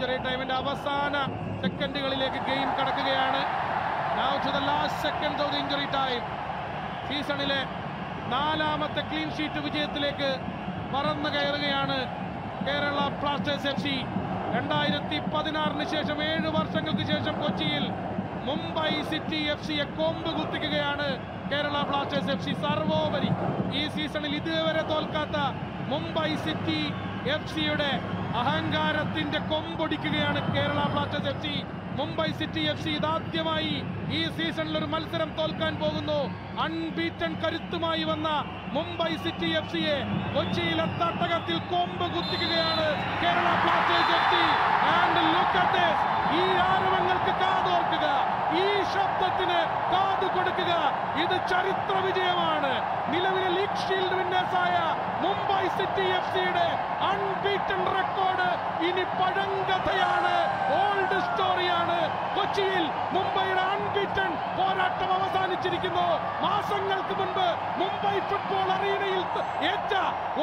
Injury ടൈമിന്റെ അവസാന സെക്കൻഡുകളിലേക്ക് ഗെയിം കടക്കുകയാണ്. Second the injury time. സീസണിലെ നാലാമത്തെ ക്ലീൻ ഷീറ്റ് വിജയത്തിലേക്ക് പറന്നു കയറുകയാണ് കേരള ബ്ലാസ്റ്റേഴ്സ് എഫ് സി രണ്ടായിരത്തി പതിനാറിന് ശേഷം ഏഴ് വർഷങ്ങൾക്ക് ശേഷം കൊച്ചിയിൽ മുംബൈ സിറ്റി എഫ് സിയെ കൊമ്പ് കുത്തിക്കുകയാണ് കേരള ബ്ലാസ്റ്റേഴ്സ് എഫ് സി സർവോപരി ഈ സീസണിൽ ഇതുവരെ തോൽക്കാത്ത മുംബൈ സിറ്റി എഫ് സിയുടെ അഹങ്കാരത്തിന്റെ കൊമ്പൊടിക്കുകയാണ് Kerala Blasters F C. Mumbai City F C ഇതാദ്യമായി ഈ സീസണിൽ ഒരു മത്സരം തോൽക്കാൻ പോകുന്നു. അൺബീറ്റൺ കരുത്തുമായി വന്ന മുംബൈ സിറ്റി എഫ് സിയെ കൊച്ചിയിലെ തട്ടകത്തിൽ കൊമ്പ് കുത്തിക്കുകയാണ് Kerala Blasters F and look ഈ ആരവങ്ങൾക്ക് കാതോർക്കുക. ഈ ശബ്ദത്തിന് കാതു കൊടുക്കുക. ഇത് ചരിത്ര വിജയമാണ്. നിലവിലെ ലീഗ് ഷീൽഡ് വിന്നേഴ്സായ മുംബൈ സിറ്റി എഫ് സിയുടെ അൺബീറ്റൺ റെക്കോർഡ് ഇനി പഴങ്കഥയാണ് ഓൾഡ് സ്റ്റോറിയാണ് കൊച്ചിയിൽ മുംബൈയുടെ അൺബീറ്റൺ പോരാട്ടം അവസാനിച്ചിരിക്കുന്നു. മാസങ്ങൾക്ക് മുൻപ് മുംബൈ ഫുട്ബോൾ അറീനയിൽ ഏറ്റ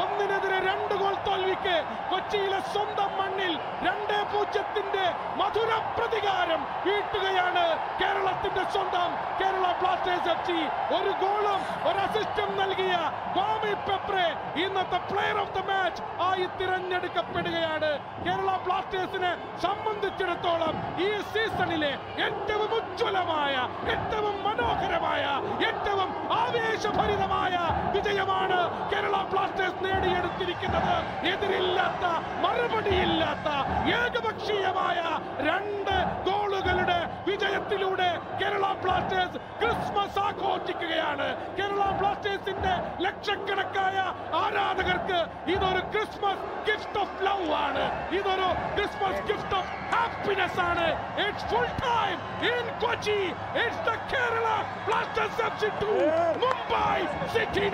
ഒന്നിനെതിരെ രണ്ട് ഗോൾ തോൽവിക്ക് കൊച്ചിയിലെ സ്വന്തം മണ്ണിൽ രണ്ടേ പൂജ്യത്തിന്റെ മധുര പ്രതികാരം വീട്ടുകയാണ് കേരളത്തിന്റെ സ്വന്തം കേരള ബ്ലാസ്റ്റേഴ്സ് എഫ് സി. ഒരു ഗോളും ഒരു അസിസ്റ്റും നൽകിയ ഗോമി പെപ്രെ ഇന്നത്തെ പ്ലെയർ ഓഫ് ദ മാച്ച് ആയി തിരഞ്ഞെടുക്കപ്പെടുകയാണ്. കേരള ബ്ലാസ്റ്റേഴ്സിനെ സംബന്ധിച്ചിടത്തോളം ഈ സീസണിലെ ഏറ്റവും ഉജ്ജ്വലമായ ഏറ്റവും മനോഹരമായ ഏറ്റവും ആവേശഭരിതമായ വിജയമാണ് കേരള ബ്ലാസ്റ്റേഴ്സ് നേടിയെടുത്തിരിക്കുന്നത്. എതിരില്ലാത്ത മറുപടിയില്ലാത്ത ഏകപക്ഷീയമായ രണ്ട് ഗോളുകളുടെ വിജയത്തിലൂടെ കേരള ബ്ലാസ്റ്റേഴ്സ് ക്രിസ്മസ് ആഘോഷിക്കുകയാണ്. ലക്ഷക്കണക്കായ ആരാധകർക്ക് ഇതൊരു ക്രിസ്മസ് ഗിഫ്റ്റ് ഓഫ് ലവ് ആണ്. ഇതൊരു ക്രിസ്മസ് ഗിഫ്റ്റ് ഓഫ് ഹാപ്പിനെസ് ആണ്. It's full time in Kochi it's the Kerala Blasters F Mumbai City